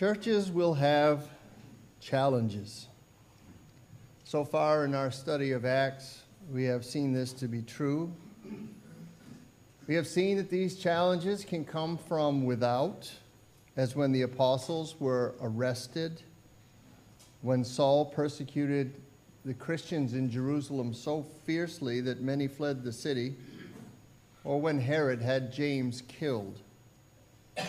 Churches will have challenges. So far in our study of Acts, we have seen this to be true. We have seen that these challenges can come from without, as when the apostles were arrested, when Saul persecuted the Christians in Jerusalem so fiercely that many fled the city, or when Herod had James killed.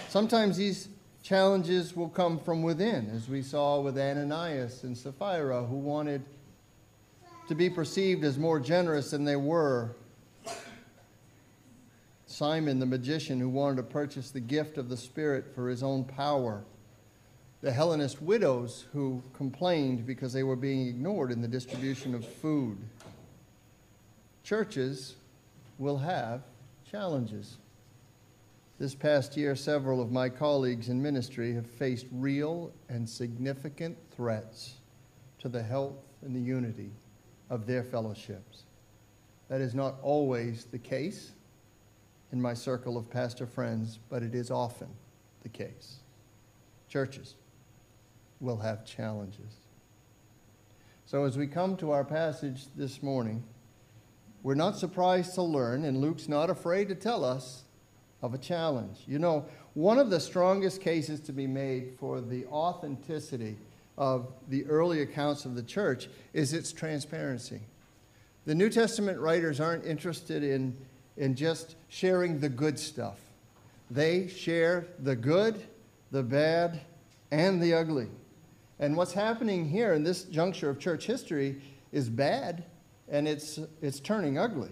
Sometimes these challenges will come from within, as we saw with Ananias and Sapphira, who wanted to be perceived as more generous than they were. Simon the magician, who wanted to purchase the gift of the Spirit for his own power. The Hellenist widows who complained because they were being ignored in the distribution of food. Churches will have challenges. This past year, several of my colleagues in ministry have faced real and significant threats to the health and the unity of their fellowships. That is not always the case in my circle of pastor friends, but it is often the case. Churches will have challenges. So, as we come to our passage this morning, we're not surprised to learn, and Luke's not afraid to tell us of a challenge. You know, one of the strongest cases to be made for the authenticity of the early accounts of the church is its transparency. The New Testament writers aren't interested in, in just sharing the good stuff, they share the good, the bad, and the ugly. And what's happening here in this juncture of church history is bad and it's, it's turning ugly.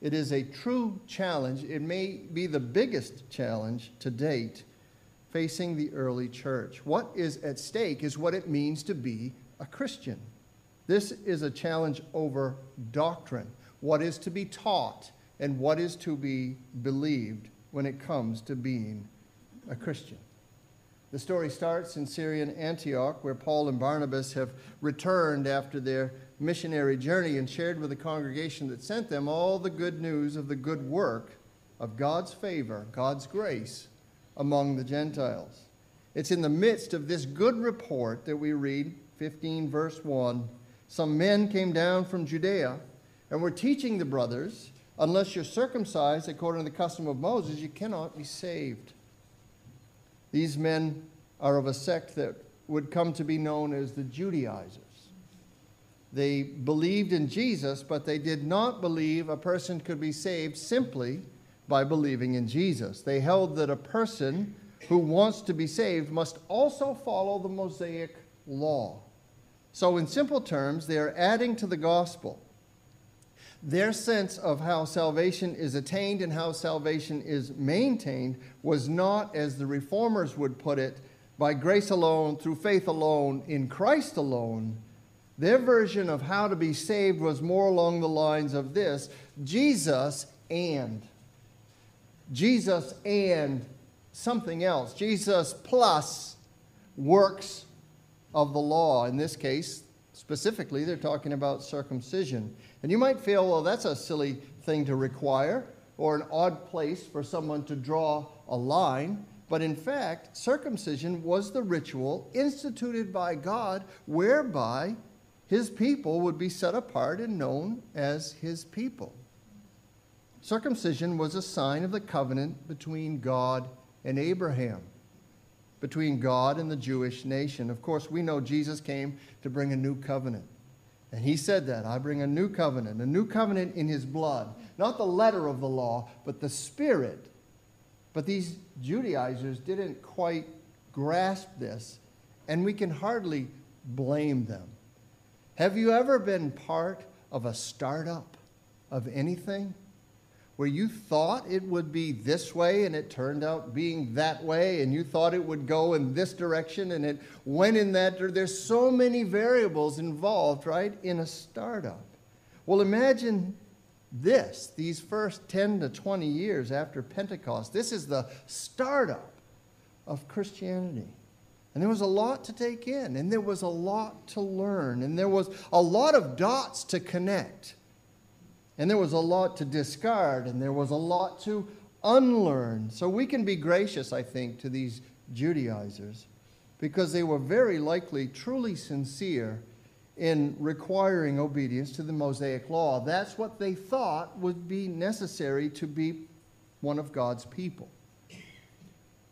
It is a true challenge. It may be the biggest challenge to date facing the early church. What is at stake is what it means to be a Christian. This is a challenge over doctrine, what is to be taught, and what is to be believed when it comes to being a Christian. The story starts in Syrian Antioch, where Paul and Barnabas have returned after their missionary journey and shared with the congregation that sent them all the good news of the good work of God's favor, God's grace among the Gentiles. It's in the midst of this good report that we read 15 verse 1 some men came down from Judea and were teaching the brothers unless you're circumcised according to the custom of Moses you cannot be saved. These men are of a sect that would come to be known as the Judaizers. They believed in Jesus, but they did not believe a person could be saved simply by believing in Jesus. They held that a person who wants to be saved must also follow the Mosaic law. So, in simple terms, they are adding to the gospel. Their sense of how salvation is attained and how salvation is maintained was not, as the reformers would put it, by grace alone, through faith alone, in Christ alone, their version of how to be saved was more along the lines of this Jesus and. Jesus and something else. Jesus plus works of the law. In this case, specifically, they're talking about circumcision. And you might feel, well, that's a silly thing to require or an odd place for someone to draw a line. But in fact, circumcision was the ritual instituted by God whereby his people would be set apart and known as his people. Circumcision was a sign of the covenant between God and Abraham, between God and the Jewish nation. Of course, we know Jesus came to bring a new covenant. And he said that I bring a new covenant, a new covenant in his blood. Not the letter of the law, but the spirit. But these Judaizers didn't quite grasp this, and we can hardly blame them. Have you ever been part of a startup of anything where you thought it would be this way and it turned out being that way, and you thought it would go in this direction and it went in that? There's so many variables involved, right, in a startup. Well, imagine this these first 10 to 20 years after Pentecost. This is the startup of Christianity. And there was a lot to take in, and there was a lot to learn, and there was a lot of dots to connect, and there was a lot to discard, and there was a lot to unlearn. So we can be gracious, I think, to these Judaizers because they were very likely truly sincere in requiring obedience to the Mosaic law. That's what they thought would be necessary to be one of God's people.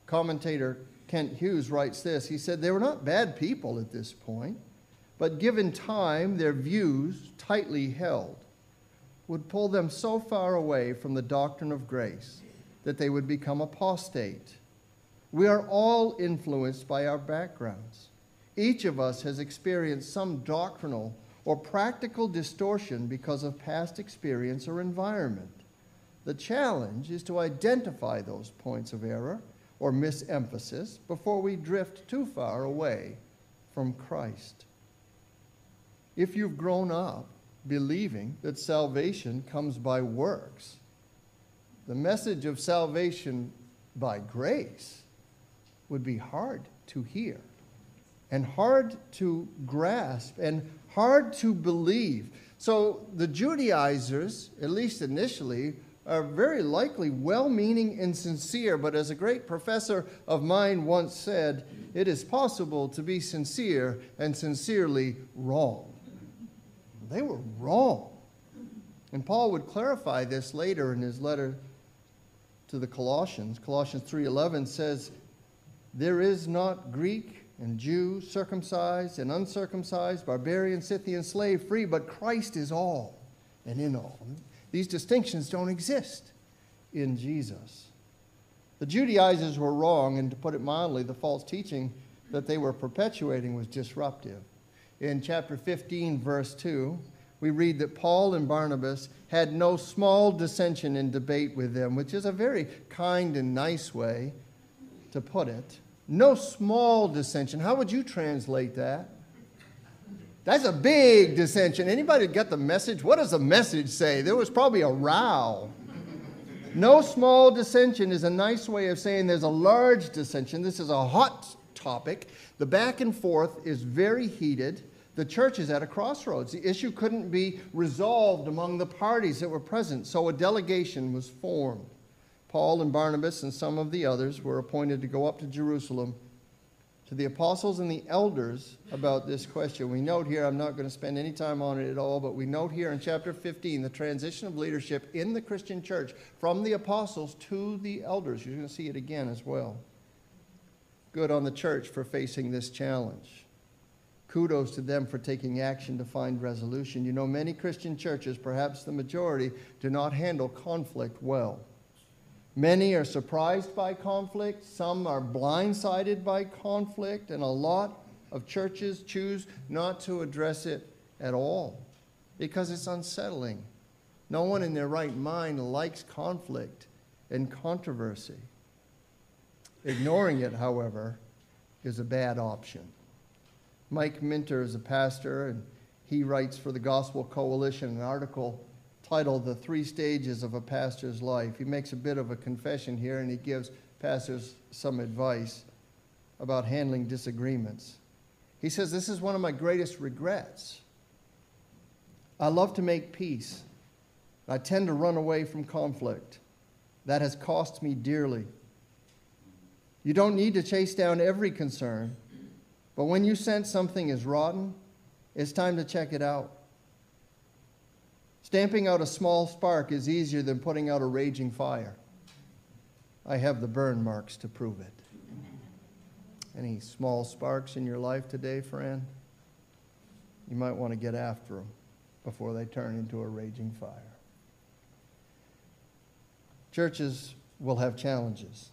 Commentator Kent Hughes writes this He said, They were not bad people at this point, but given time, their views, tightly held, would pull them so far away from the doctrine of grace that they would become apostate. We are all influenced by our backgrounds. Each of us has experienced some doctrinal or practical distortion because of past experience or environment. The challenge is to identify those points of error or misemphasis before we drift too far away from Christ. If you've grown up believing that salvation comes by works, the message of salvation by grace would be hard to hear and hard to grasp and hard to believe. So the Judaizers, at least initially, are very likely well meaning and sincere, but as a great professor of mine once said, it is possible to be sincere and sincerely wrong. They were wrong. And Paul would clarify this later in his letter to the Colossians. Colossians 3:11 says, "There is not Greek and Jew, circumcised and uncircumcised, barbarian, Scythian, slave, free, but Christ is all and in all." These distinctions don't exist in Jesus. The Judaizers were wrong, and to put it mildly, the false teaching that they were perpetuating was disruptive. In chapter 15, verse 2, we read that Paul and Barnabas had no small dissension and debate with them, which is a very kind and nice way to put it. No small dissension. How would you translate that? That's a big dissension. Anybody get the message? What does the message say? There was probably a row. No small dissension is a nice way of saying there's a large dissension. This is a hot topic. The back and forth is very heated. The church is at a crossroads. The issue couldn't be resolved among the parties that were present, so a delegation was formed. Paul and Barnabas and some of the others were appointed to go up to Jerusalem to the apostles and the elders about this question. We note here, I'm not going to spend any time on it at all, but we note here in chapter 15 the transition of leadership in the Christian church from the apostles to the elders. You're going to see it again as well. Good on the church for facing this challenge. Kudos to them for taking action to find resolution. You know, many Christian churches, perhaps the majority, do not handle conflict well. Many are surprised by conflict, some are blindsided by conflict, and a lot of churches choose not to address it at all because it's unsettling. No one in their right mind likes conflict and controversy. Ignoring it, however, is a bad option. Mike Minter is a pastor, and he writes for the Gospel Coalition an article titled The Three Stages of a Pastor's Life. He makes a bit of a confession here and he gives pastors some advice about handling disagreements. He says, This is one of my greatest regrets. I love to make peace. I tend to run away from conflict. That has cost me dearly. You don't need to chase down every concern, but when you sense something is rotten, it's time to check it out. Stamping out a small spark is easier than putting out a raging fire. I have the burn marks to prove it. Any small sparks in your life today, friend? You might want to get after them before they turn into a raging fire. Churches will have challenges.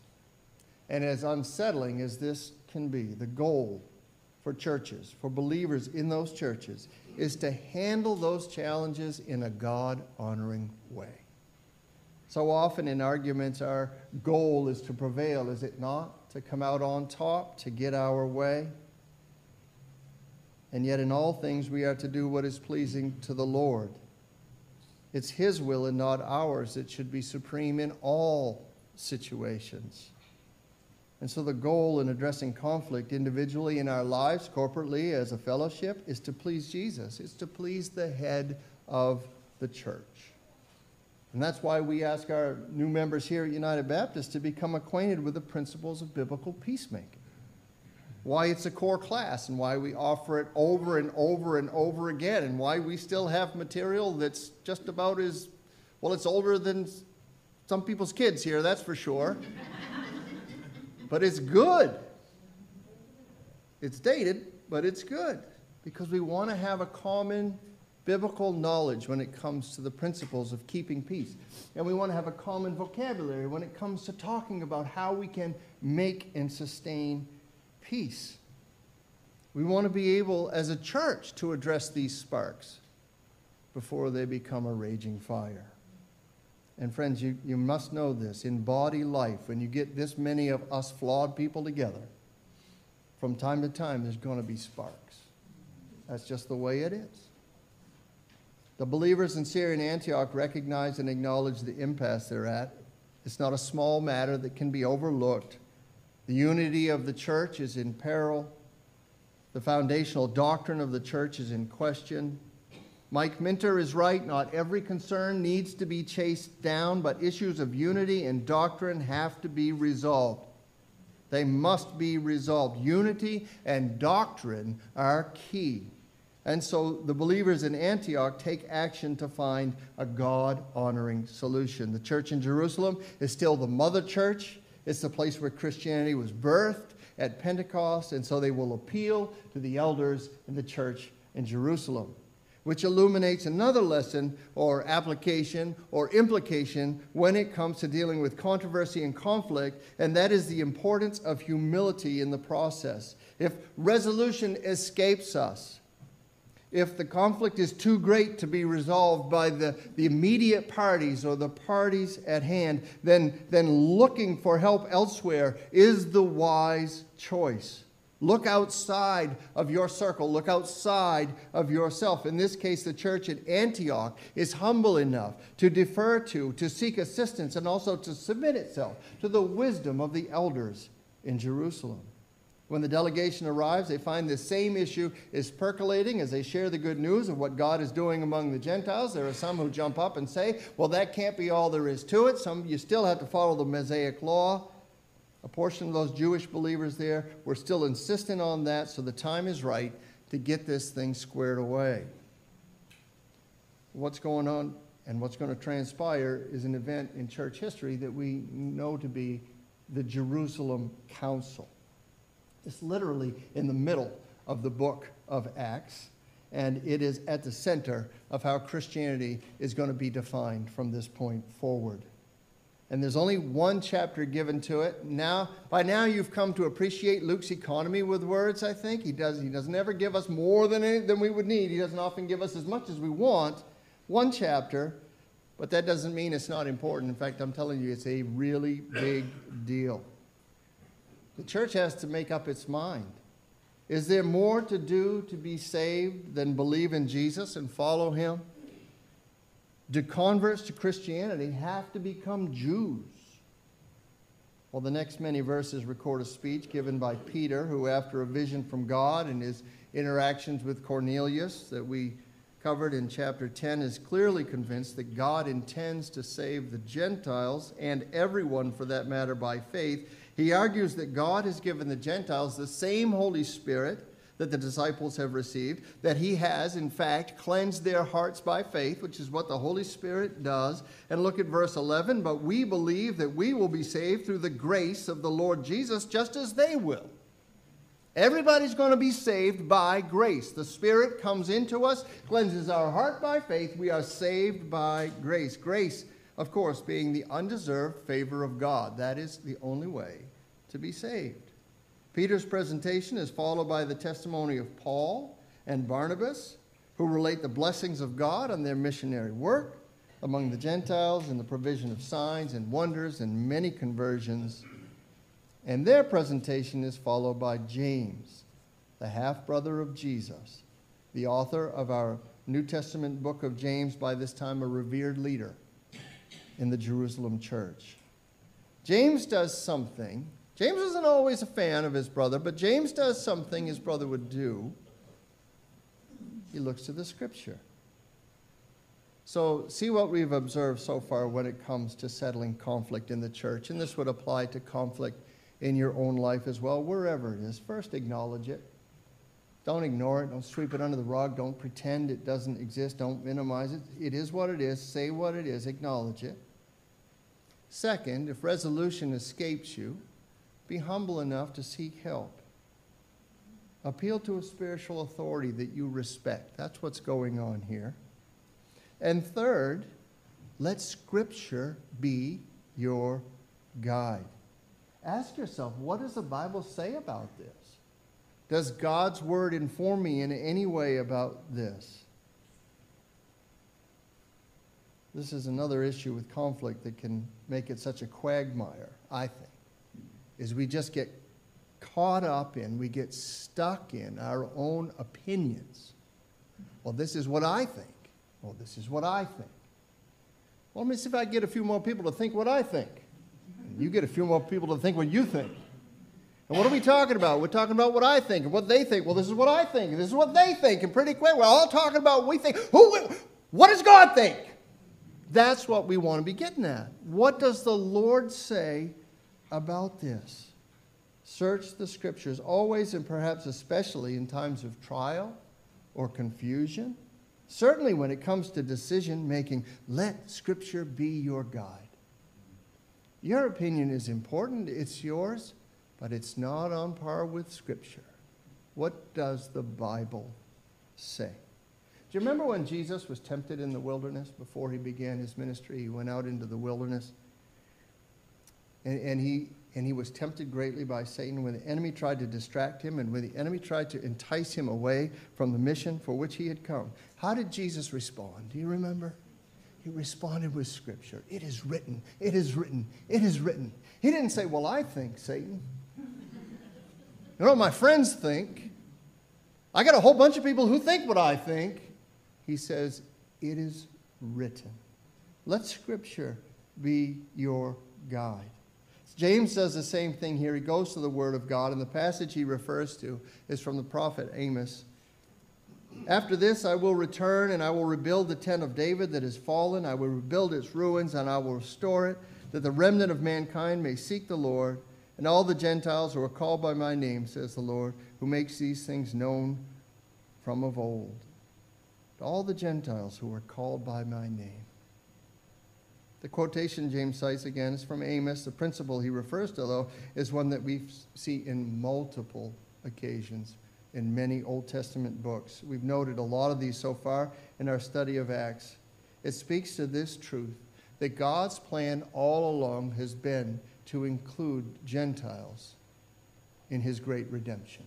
And as unsettling as this can be, the goal for churches, for believers in those churches, is to handle those challenges in a God honoring way. So often in arguments, our goal is to prevail, is it not? To come out on top, to get our way. And yet, in all things, we are to do what is pleasing to the Lord. It's His will and not ours that should be supreme in all situations. And so, the goal in addressing conflict individually in our lives, corporately, as a fellowship, is to please Jesus. It's to please the head of the church. And that's why we ask our new members here at United Baptist to become acquainted with the principles of biblical peacemaking. why it's a core class and why we offer it over and over and over again and why we still have material that's just about as well it's older than some people's kids here that's for sure but it's good it's dated but it's good because we want to have a common biblical knowledge when it comes to the principles of keeping peace. And we want to have a common vocabulary when it comes to talking about how we can make and sustain peace. We want to be able, as a church, to address these sparks before they become a raging fire. And friends, you, you must know this. In body life, when you get this many of us flawed people together, from time to time, there's going to be sparks. That's just the way it is. The believers in Syrian Antioch recognize and acknowledge the impasse they're at. It's not a small matter that can be overlooked. The unity of the church is in peril. The foundational doctrine of the church is in question. Mike Minter is right. Not every concern needs to be chased down, but issues of unity and doctrine have to be resolved. They must be resolved. Unity and doctrine are key. And so the believers in Antioch take action to find a God honoring solution. The church in Jerusalem is still the mother church, it's the place where Christianity was birthed at Pentecost, and so they will appeal to the elders in the church in Jerusalem. Which illuminates another lesson or application or implication when it comes to dealing with controversy and conflict, and that is the importance of humility in the process. If resolution escapes us, if the conflict is too great to be resolved by the, the immediate parties or the parties at hand, then, then looking for help elsewhere is the wise choice. Look outside of your circle. Look outside of yourself. In this case, the church at Antioch is humble enough to defer to, to seek assistance, and also to submit itself to the wisdom of the elders in Jerusalem. When the delegation arrives, they find the same issue is percolating as they share the good news of what God is doing among the Gentiles. There are some who jump up and say, well, that can't be all there is to it. Some, you still have to follow the Mosaic law. A portion of those Jewish believers there were still insistent on that, so the time is right to get this thing squared away. What's going on and what's going to transpire is an event in church history that we know to be the Jerusalem Council. It's literally in the middle of the book of Acts, and it is at the center of how Christianity is going to be defined from this point forward. And there's only one chapter given to it. Now, by now you've come to appreciate Luke's economy with words, I think. He, does, he doesn't ever give us more than, any, than we would need. He doesn't often give us as much as we want. One chapter, but that doesn't mean it's not important. In fact, I'm telling you, it's a really big deal. The church has to make up its mind. Is there more to do to be saved than believe in Jesus and follow him? Do converts to Christianity have to become Jews? Well, the next many verses record a speech given by Peter, who, after a vision from God and his interactions with Cornelius that we covered in chapter 10, is clearly convinced that God intends to save the Gentiles and everyone, for that matter, by faith he argues that God has given the Gentiles the same Holy Spirit that the disciples have received, that He has, in fact, cleansed their hearts by faith, which is what the Holy Spirit does. And look at verse 11 but we believe that we will be saved through the grace of the Lord Jesus, just as they will. Everybody's going to be saved by grace. The Spirit comes into us, cleanses our heart by faith. We are saved by grace. Grace of course, being the undeserved favor of God. That is the only way to be saved. Peter's presentation is followed by the testimony of Paul and Barnabas, who relate the blessings of God on their missionary work among the Gentiles and the provision of signs and wonders and many conversions. And their presentation is followed by James, the half brother of Jesus, the author of our New Testament book of James, by this time a revered leader in the Jerusalem church. James does something. James isn't always a fan of his brother, but James does something his brother would do. He looks to the scripture. So, see what we've observed so far when it comes to settling conflict in the church, and this would apply to conflict in your own life as well, wherever it is. First, acknowledge it. Don't ignore it. Don't sweep it under the rug. Don't pretend it doesn't exist. Don't minimize it. It is what it is. Say what it is. Acknowledge it. Second, if resolution escapes you, be humble enough to seek help. Appeal to a spiritual authority that you respect. That's what's going on here. And third, let Scripture be your guide. Ask yourself, what does the Bible say about this? Does God's Word inform me in any way about this? This is another issue with conflict that can make it such a quagmire, I think, is we just get caught up in, we get stuck in our own opinions. Well, this is what I think. Well, this is what I think. Well, let me see if I get a few more people to think what I think. And you get a few more people to think what you think. And what are we talking about? We're talking about what I think and what they think. Well, this is what I think, and this is what they think, and pretty quick, we're all talking about what we think. Who, what does God think? That's what we want to be getting at. What does the Lord say about this? Search the scriptures, always and perhaps especially in times of trial or confusion. Certainly when it comes to decision making, let scripture be your guide. Your opinion is important, it's yours, but it's not on par with scripture. What does the Bible say? Do you remember when Jesus was tempted in the wilderness before he began his ministry? He went out into the wilderness and, and he and he was tempted greatly by Satan when the enemy tried to distract him and when the enemy tried to entice him away from the mission for which he had come. How did Jesus respond? Do you remember? He responded with scripture. It is written. It is written. It is written. He didn't say, Well, I think, Satan. You know what my friends think? I got a whole bunch of people who think what I think. He says, It is written. Let scripture be your guide. James does the same thing here. He goes to the Word of God, and the passage he refers to is from the prophet Amos. After this, I will return and I will rebuild the tent of David that is fallen. I will rebuild its ruins and I will restore it, that the remnant of mankind may seek the Lord, and all the Gentiles who are called by my name, says the Lord, who makes these things known from of old. All the Gentiles who are called by my name. The quotation James cites again is from Amos. The principle he refers to, though, is one that we see in multiple occasions in many Old Testament books. We've noted a lot of these so far in our study of Acts. It speaks to this truth that God's plan all along has been to include Gentiles in his great redemption.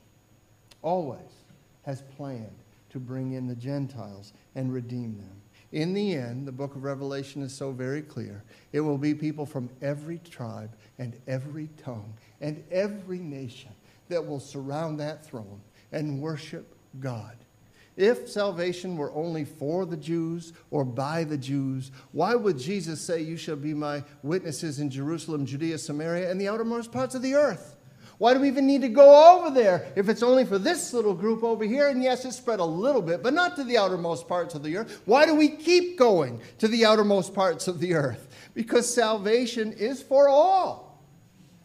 Always has planned to bring in the Gentiles and redeem them. In the end, the book of Revelation is so very clear. It will be people from every tribe and every tongue and every nation that will surround that throne and worship God. If salvation were only for the Jews or by the Jews, why would Jesus say, You shall be my witnesses in Jerusalem, Judea, Samaria, and the outermost parts of the earth? Why do we even need to go over there if it's only for this little group over here? And yes, it's spread a little bit, but not to the outermost parts of the earth. Why do we keep going to the outermost parts of the earth? Because salvation is for all.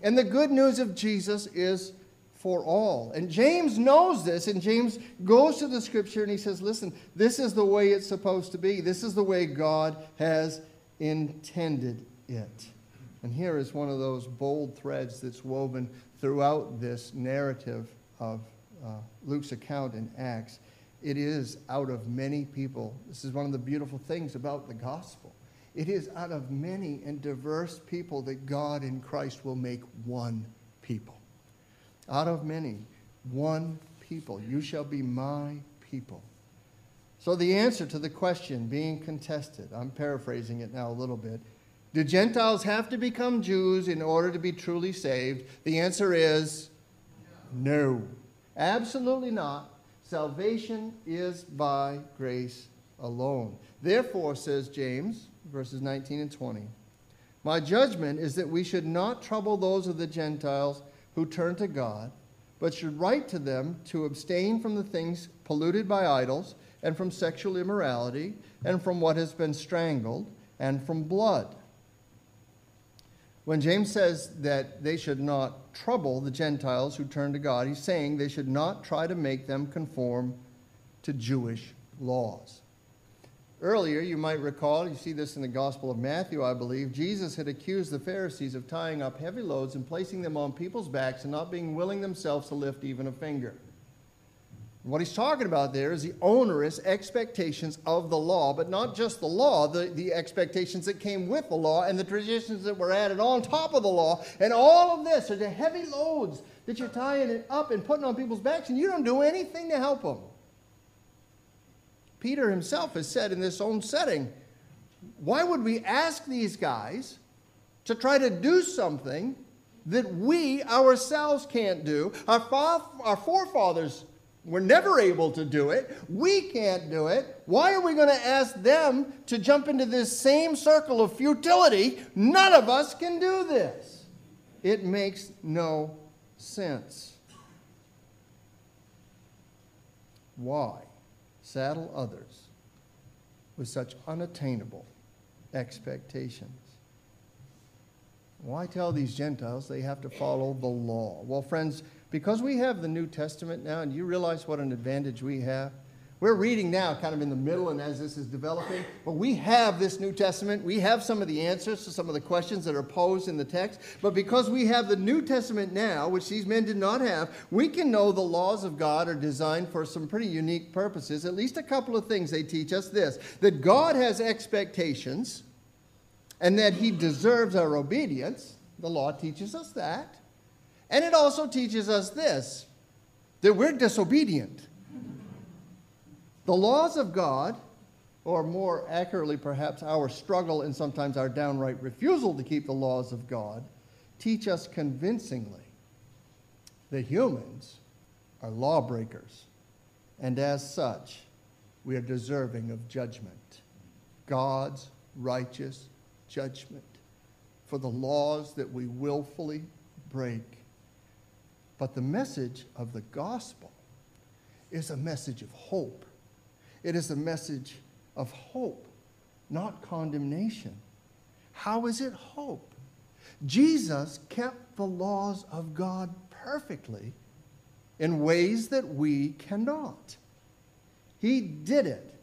And the good news of Jesus is for all. And James knows this, and James goes to the scripture and he says, Listen, this is the way it's supposed to be. This is the way God has intended it. And here is one of those bold threads that's woven throughout this narrative of uh, Luke's account in Acts. It is out of many people. This is one of the beautiful things about the gospel. It is out of many and diverse people that God in Christ will make one people. Out of many, one people. You shall be my people. So, the answer to the question being contested, I'm paraphrasing it now a little bit, do Gentiles have to become Jews in order to be truly saved? The answer is no. Absolutely not. Salvation is by grace alone. Therefore, says James, verses 19 and 20, my judgment is that we should not trouble those of the Gentiles who turn to God, but should write to them to abstain from the things polluted by idols, and from sexual immorality, and from what has been strangled, and from blood. When James says that they should not trouble the Gentiles who turn to God, he's saying they should not try to make them conform to Jewish laws. Earlier, you might recall, you see this in the Gospel of Matthew, I believe, Jesus had accused the Pharisees of tying up heavy loads and placing them on people's backs and not being willing themselves to lift even a finger. What he's talking about there is the onerous expectations of the law, but not just the law, the, the expectations that came with the law and the traditions that were added on top of the law. And all of this are the heavy loads that you're tying it up and putting on people's backs, and you don't do anything to help them. Peter himself has said in this own setting, why would we ask these guys to try to do something that we ourselves can't do? Our, fa- our forefathers we're never able to do it. We can't do it. Why are we going to ask them to jump into this same circle of futility? None of us can do this. It makes no sense. Why saddle others with such unattainable expectations? Why tell these Gentiles they have to follow the law? Well, friends, because we have the New Testament now, and you realize what an advantage we have. We're reading now, kind of in the middle, and as this is developing, but we have this New Testament. We have some of the answers to some of the questions that are posed in the text. But because we have the New Testament now, which these men did not have, we can know the laws of God are designed for some pretty unique purposes. At least a couple of things they teach us this that God has expectations and that He deserves our obedience. The law teaches us that. And it also teaches us this that we're disobedient. The laws of God, or more accurately, perhaps, our struggle and sometimes our downright refusal to keep the laws of God, teach us convincingly that humans are lawbreakers, and as such, we are deserving of judgment. God's righteous judgment for the laws that we willfully break. But the message of the gospel is a message of hope. It is a message of hope, not condemnation. How is it hope? Jesus kept the laws of God perfectly in ways that we cannot. He did it,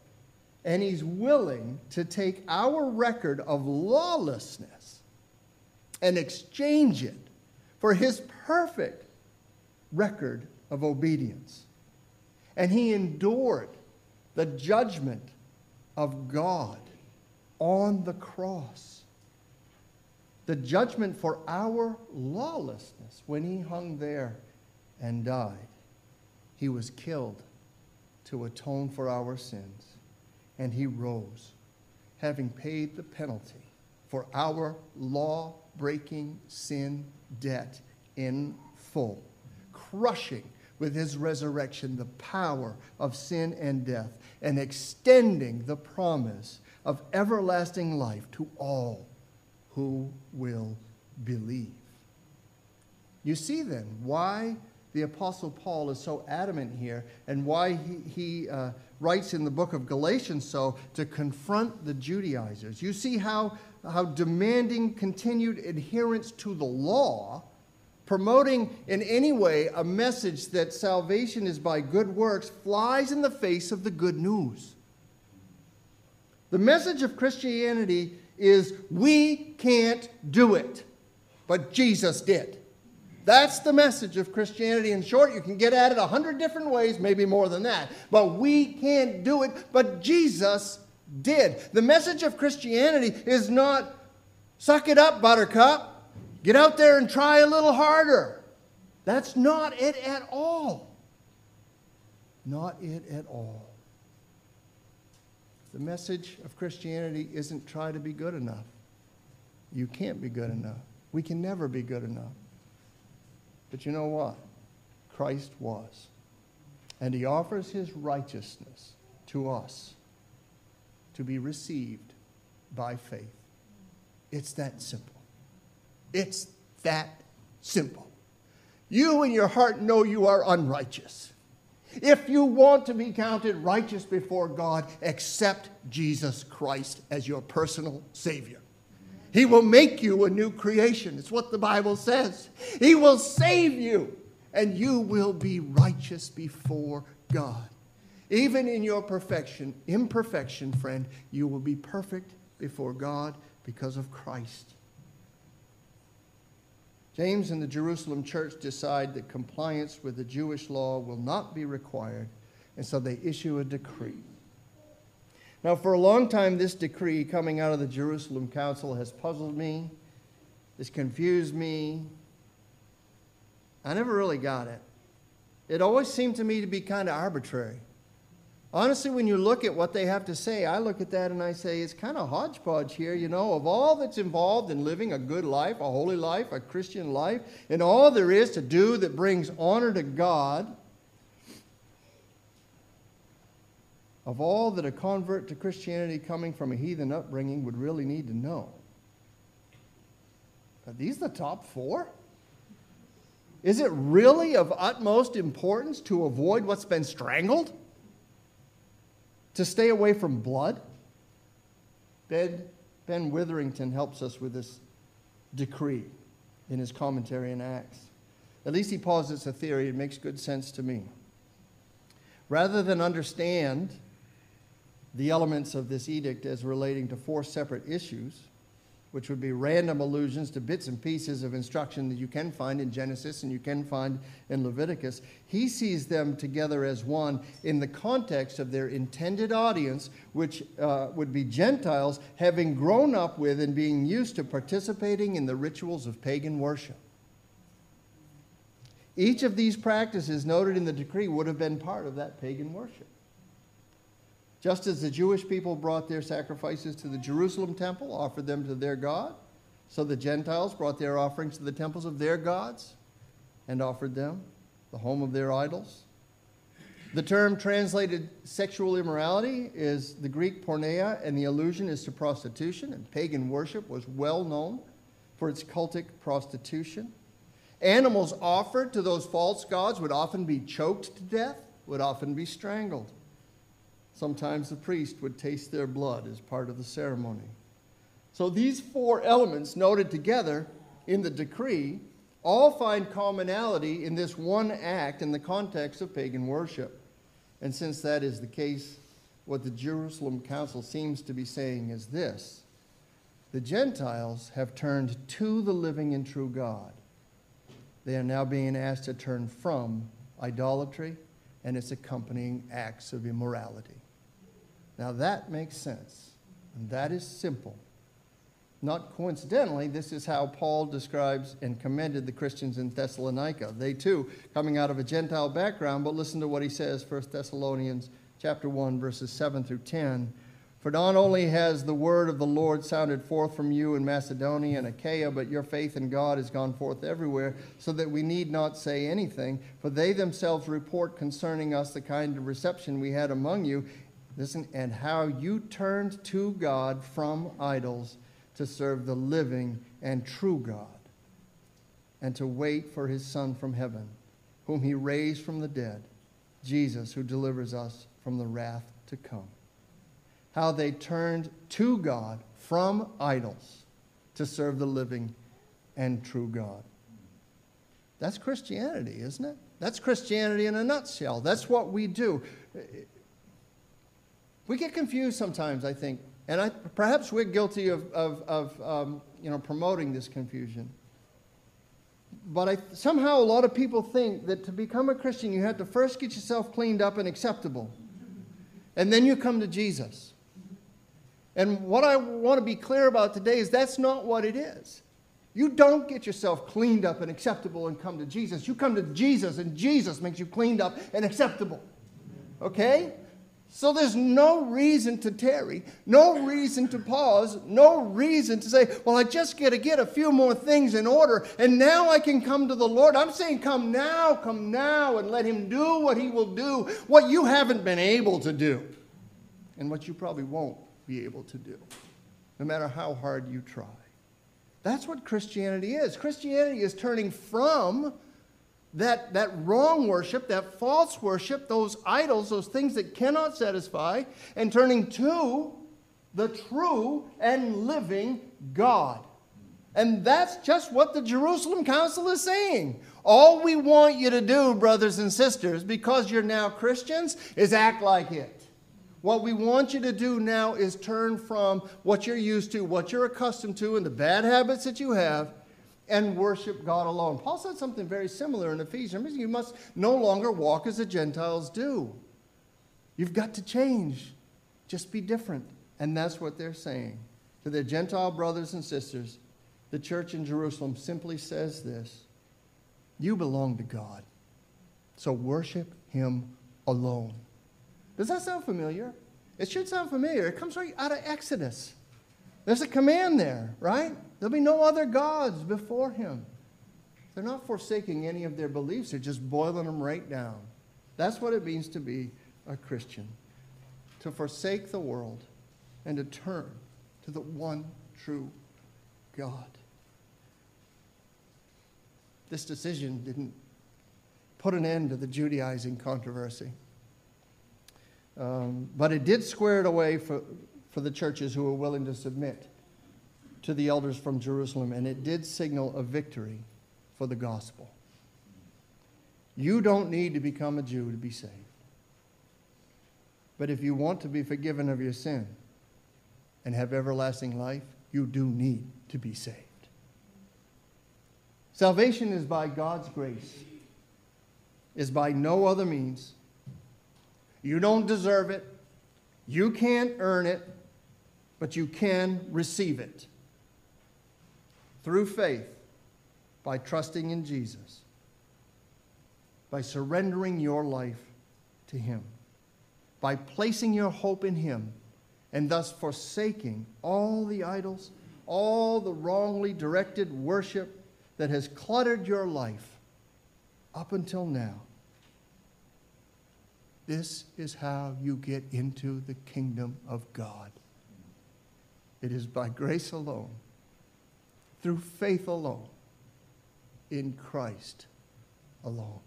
and He's willing to take our record of lawlessness and exchange it for His perfect record of obedience. And he endured the judgment of God on the cross. The judgment for our lawlessness when he hung there and died. He was killed to atone for our sins, and he rose, having paid the penalty for our law breaking sin debt in full crushing with his resurrection the power of sin and death and extending the promise of everlasting life to all who will believe. You see then why the Apostle Paul is so adamant here and why he, he uh, writes in the book of Galatians so to confront the Judaizers. You see how, how demanding continued adherence to the law promoting in any way a message that salvation is by good works flies in the face of the good news. The message of Christianity is we can't do it, but Jesus did. That's the message of Christianity. In short, you can get at it a hundred different ways, maybe more than that. But we can't do it, but Jesus did. The message of Christianity is not suck it up, buttercup. Get out there and try a little harder. That's not it at all. Not it at all. The message of Christianity isn't try to be good enough. You can't be good enough. We can never be good enough. But you know what? Christ was. And he offers his righteousness to us to be received by faith. It's that simple. It's that simple. You in your heart know you are unrighteous. If you want to be counted righteous before God, accept Jesus Christ as your personal Savior. He will make you a new creation. It's what the Bible says. He will save you, and you will be righteous before God. Even in your perfection, imperfection, friend, you will be perfect before God because of Christ. James and the Jerusalem church decide that compliance with the Jewish law will not be required, and so they issue a decree. Now, for a long time, this decree coming out of the Jerusalem Council has puzzled me, has confused me. I never really got it. It always seemed to me to be kind of arbitrary. Honestly, when you look at what they have to say, I look at that and I say, it's kind of hodgepodge here, you know, of all that's involved in living a good life, a holy life, a Christian life, and all there is to do that brings honor to God, of all that a convert to Christianity coming from a heathen upbringing would really need to know. Are these the top four? Is it really of utmost importance to avoid what's been strangled? To stay away from blood. Ben, ben Witherington helps us with this decree in his commentary in Acts. At least he posits a theory. It makes good sense to me. Rather than understand the elements of this edict as relating to four separate issues, which would be random allusions to bits and pieces of instruction that you can find in Genesis and you can find in Leviticus. He sees them together as one in the context of their intended audience, which uh, would be Gentiles having grown up with and being used to participating in the rituals of pagan worship. Each of these practices noted in the decree would have been part of that pagan worship. Just as the Jewish people brought their sacrifices to the Jerusalem temple, offered them to their God, so the Gentiles brought their offerings to the temples of their gods and offered them, the home of their idols. The term translated sexual immorality is the Greek porneia, and the allusion is to prostitution, and pagan worship was well known for its cultic prostitution. Animals offered to those false gods would often be choked to death, would often be strangled. Sometimes the priest would taste their blood as part of the ceremony. So these four elements noted together in the decree all find commonality in this one act in the context of pagan worship. And since that is the case, what the Jerusalem Council seems to be saying is this the Gentiles have turned to the living and true God. They are now being asked to turn from idolatry and its accompanying acts of immorality. Now that makes sense, and that is simple. Not coincidentally, this is how Paul describes and commended the Christians in Thessalonica. They too, coming out of a Gentile background, but listen to what he says, 1 Thessalonians chapter 1, verses 7 through 10. For not only has the word of the Lord sounded forth from you in Macedonia and Achaia, but your faith in God has gone forth everywhere, so that we need not say anything. For they themselves report concerning us the kind of reception we had among you, Listen, and how you turned to God from idols to serve the living and true God, and to wait for his Son from heaven, whom he raised from the dead, Jesus, who delivers us from the wrath to come. How they turned to God from idols to serve the living and true God. That's Christianity, isn't it? That's Christianity in a nutshell. That's what we do. We get confused sometimes, I think, and I, perhaps we're guilty of, of, of um, you know, promoting this confusion. But I, somehow a lot of people think that to become a Christian, you have to first get yourself cleaned up and acceptable. And then you come to Jesus. And what I want to be clear about today is that's not what it is. You don't get yourself cleaned up and acceptable and come to Jesus. You come to Jesus, and Jesus makes you cleaned up and acceptable. Okay? So there's no reason to tarry, no reason to pause, no reason to say, well, I just got to get a few more things in order and now I can come to the Lord. I'm saying, come now, come now, and let Him do what He will do, what you haven't been able to do, and what you probably won't be able to do, no matter how hard you try. That's what Christianity is. Christianity is turning from that, that wrong worship, that false worship, those idols, those things that cannot satisfy, and turning to the true and living God. And that's just what the Jerusalem Council is saying. All we want you to do, brothers and sisters, because you're now Christians, is act like it. What we want you to do now is turn from what you're used to, what you're accustomed to, and the bad habits that you have, and worship God alone. Paul said something very similar in Ephesians. You must no longer walk as the Gentiles do. You've got to change. Just be different. And that's what they're saying. To their Gentile brothers and sisters, the church in Jerusalem simply says this You belong to God. So worship Him alone. Does that sound familiar? It should sound familiar. It comes right out of Exodus. There's a command there, right? There'll be no other gods before him. They're not forsaking any of their beliefs, they're just boiling them right down. That's what it means to be a Christian to forsake the world and to turn to the one true God. This decision didn't put an end to the Judaizing controversy. Um, but it did square it away for, for the churches who were willing to submit to the elders from Jerusalem, and it did signal a victory for the gospel. You don't need to become a Jew to be saved. But if you want to be forgiven of your sin and have everlasting life, you do need to be saved. Salvation is by God's grace, is by no other means. You don't deserve it. You can't earn it, but you can receive it through faith by trusting in Jesus, by surrendering your life to Him, by placing your hope in Him, and thus forsaking all the idols, all the wrongly directed worship that has cluttered your life up until now. This is how you get into the kingdom of God. It is by grace alone through faith alone, in Christ alone.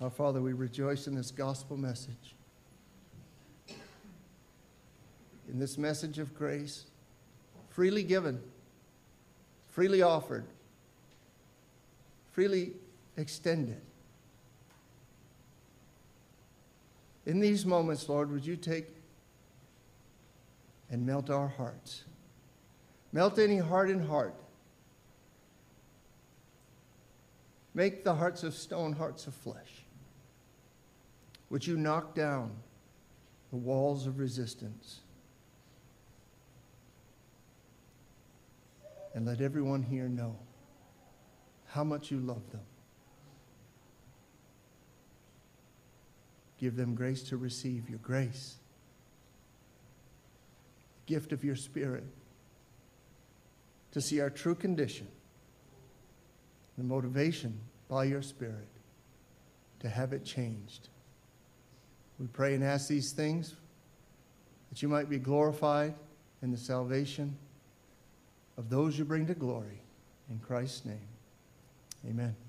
Our Father, we rejoice in this gospel message, in this message of grace, freely given, freely offered, freely extended. In these moments, Lord, would you take and melt our hearts? Melt any hardened heart. Make the hearts of stone hearts of flesh. Would you knock down the walls of resistance? And let everyone here know how much you love them. Give them grace to receive your grace, the gift of your Spirit, to see our true condition, the motivation by your Spirit to have it changed. We pray and ask these things that you might be glorified in the salvation of those you bring to glory. In Christ's name, amen.